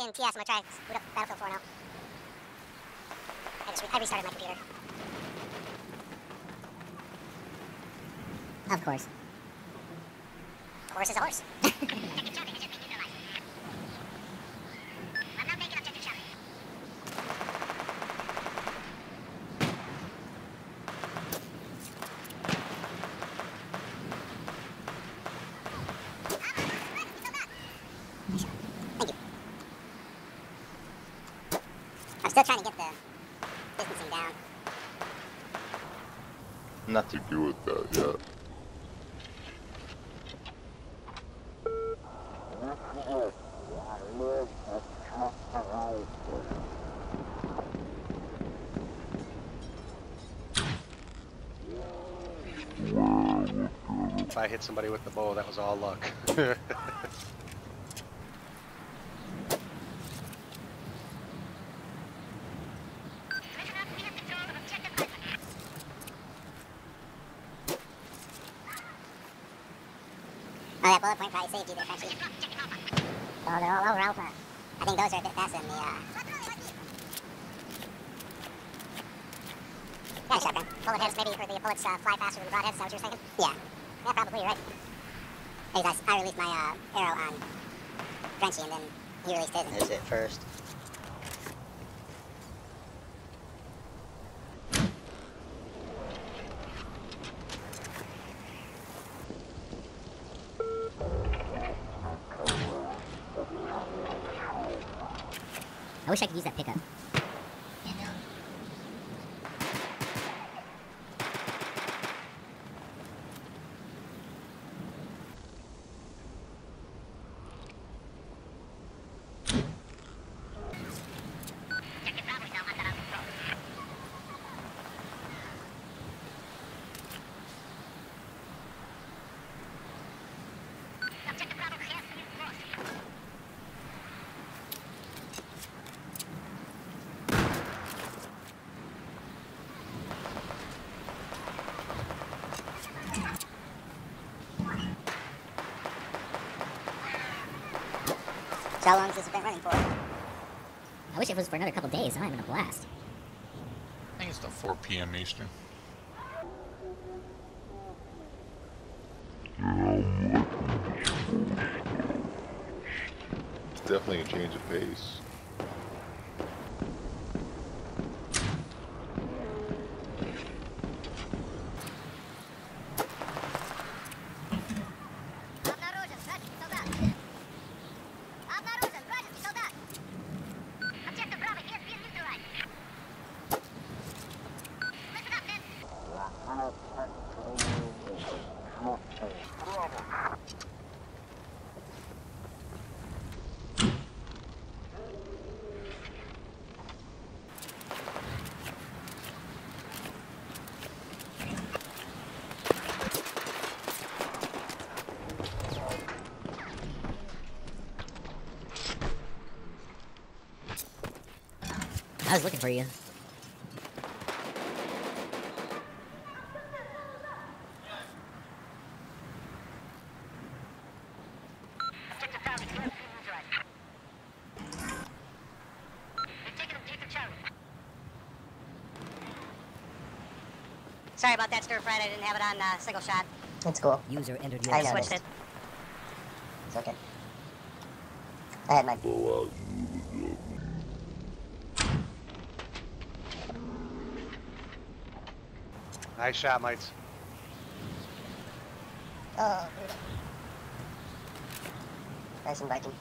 in TS. I'm gonna try boot up Battlefield 4 now. Oh. I just re- I restarted my computer. Of course. Horse is a horse. still trying to get the distancing down. Nothing to do with that yet. If I hit somebody with the bow, that was all luck. that bullet point probably saved you there, Frenchie. Oh, they're all over Alpha. I think those are a bit faster than the, uh... Yeah, shotgun. Bullet heads, maybe, or the bullets uh, fly faster than the broadheads, is that what you saying? Yeah. Yeah, probably, you're right. Because I, I released my uh, arrow on Frenchie, and then he released his. There's it first. I wish I could use that pickup. How long has this been running for? I wish it was for another couple days. I'm having a blast. I think it's till 4 p.m. Eastern. It's definitely a change of pace. I was looking for you. Objective Bravo has been neutralized. They've taken objective Charlie. Sorry about that, stir fried. I didn't have it on uh, single shot. That's cool. User entered I your know. Switched noticed. it. It's okay. I had my. Nice shot, mates. Oh. Nice and Viking.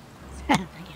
Thank you.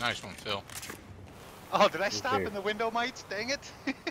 Nice one, Phil. Oh, did I stop Okay. in the window, mates? Dang it.